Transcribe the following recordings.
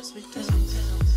We sweet, sweet.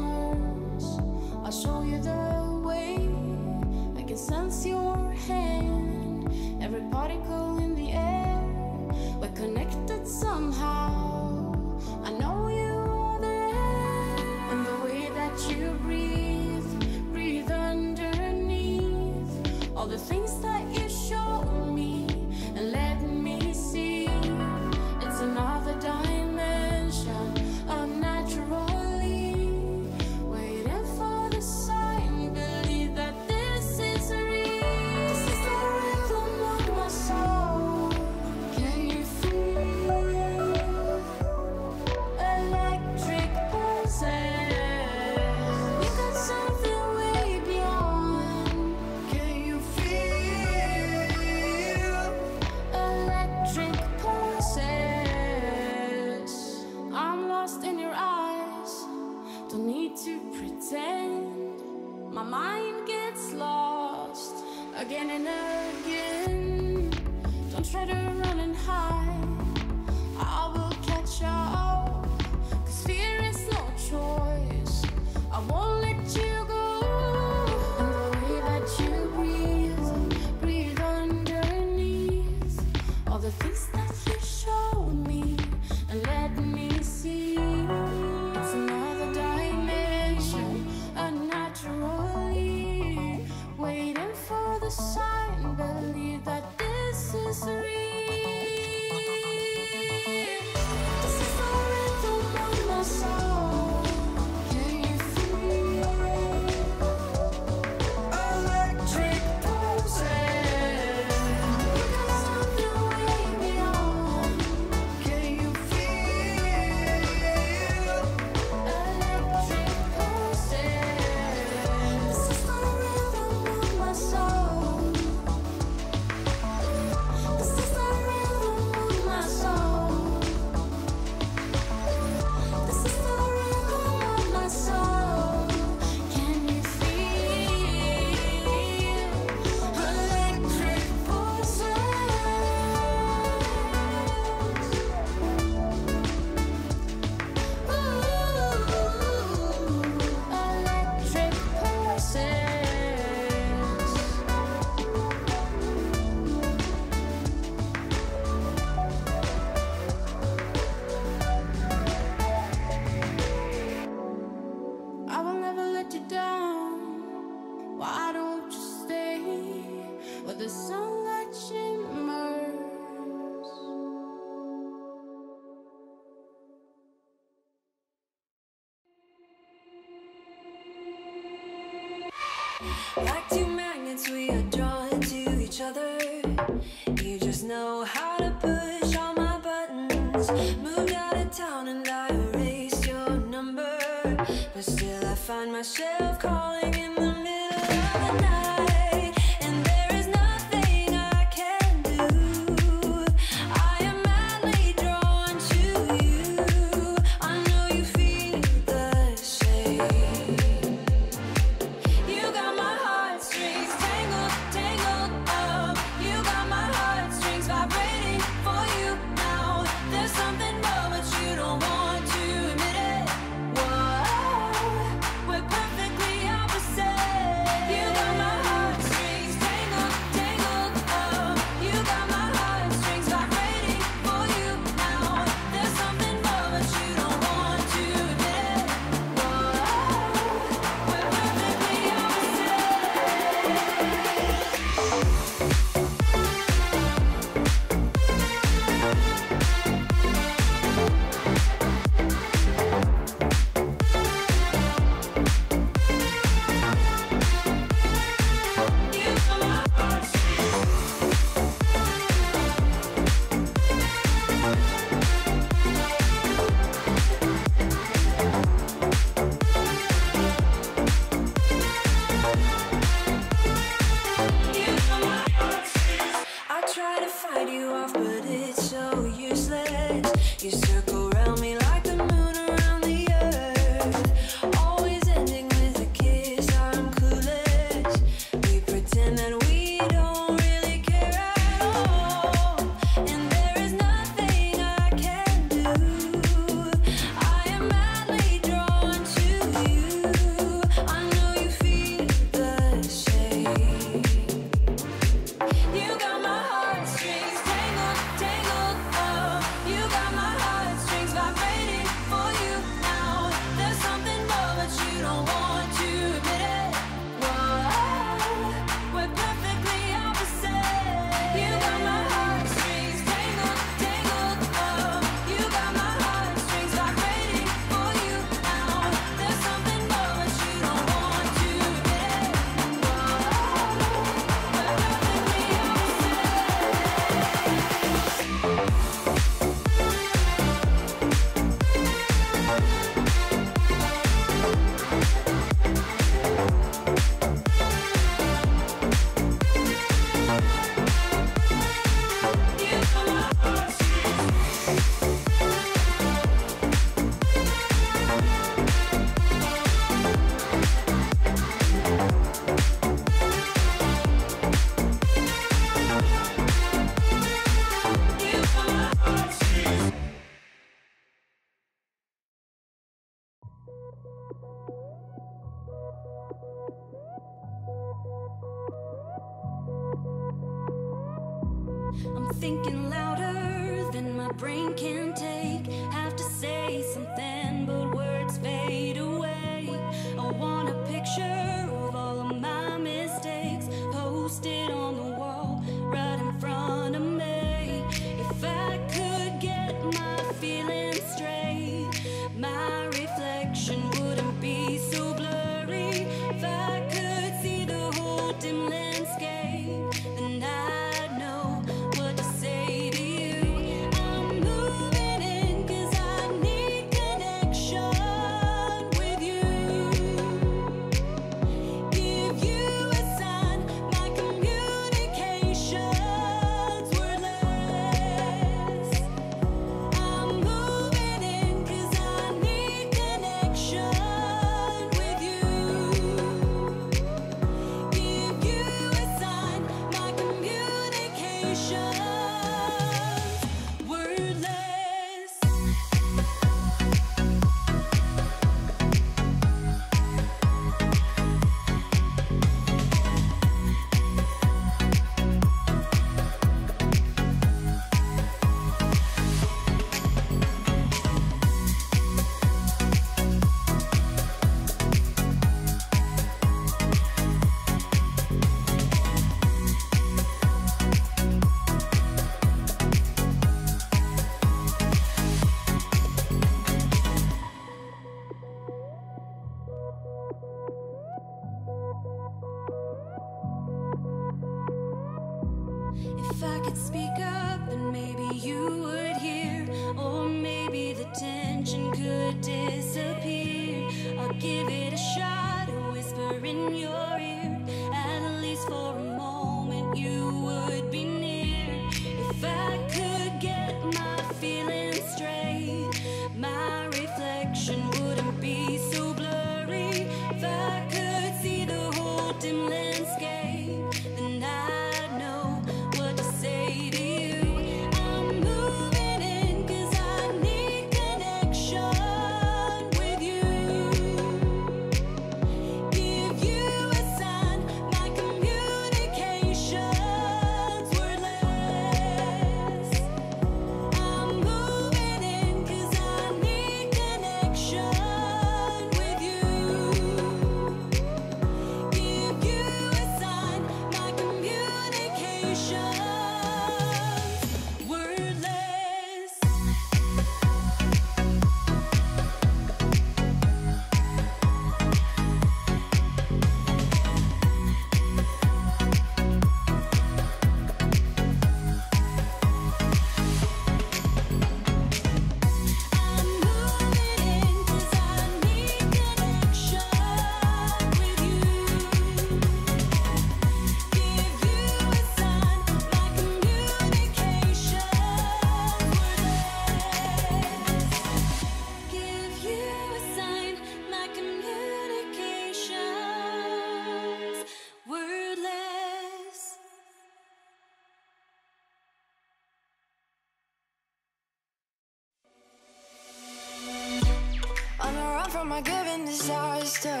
On a run from my given disaster.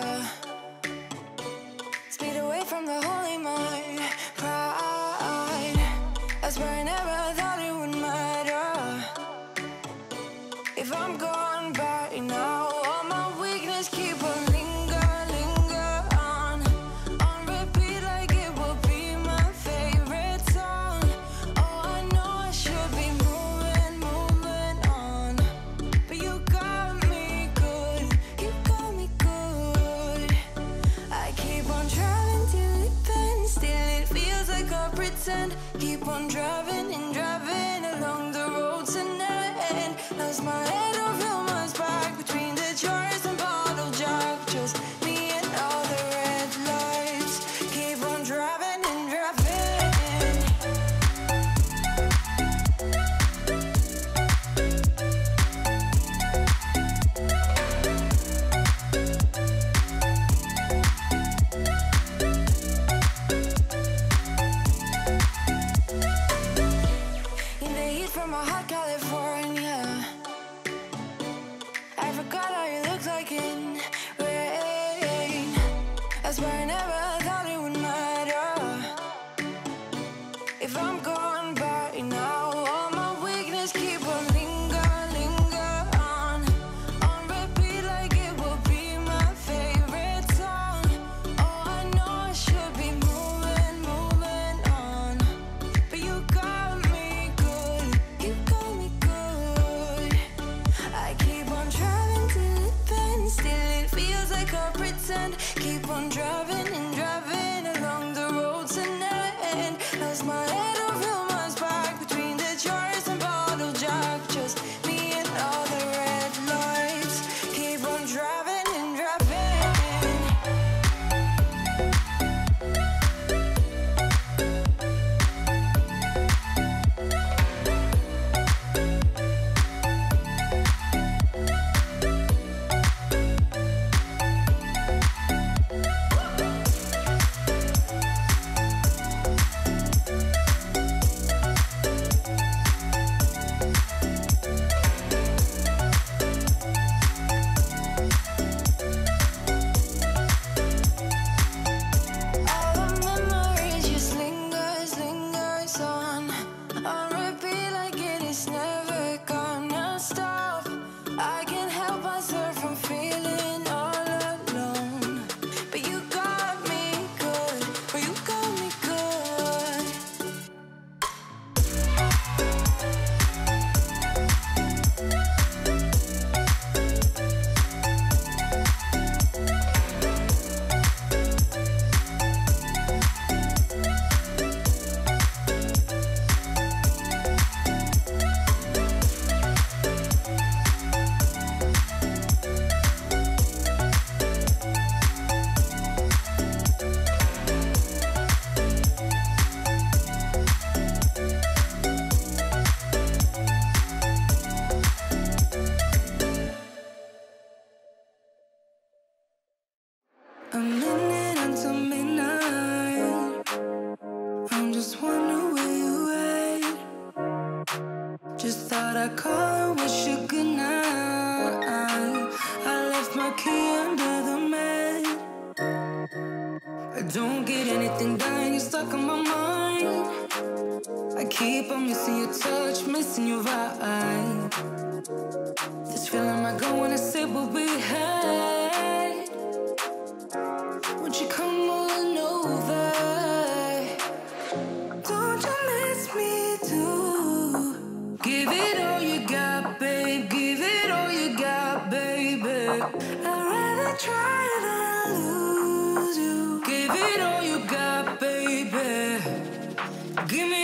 Speed away from the holy mind. Give it all you got, baby. Give me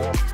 Bye.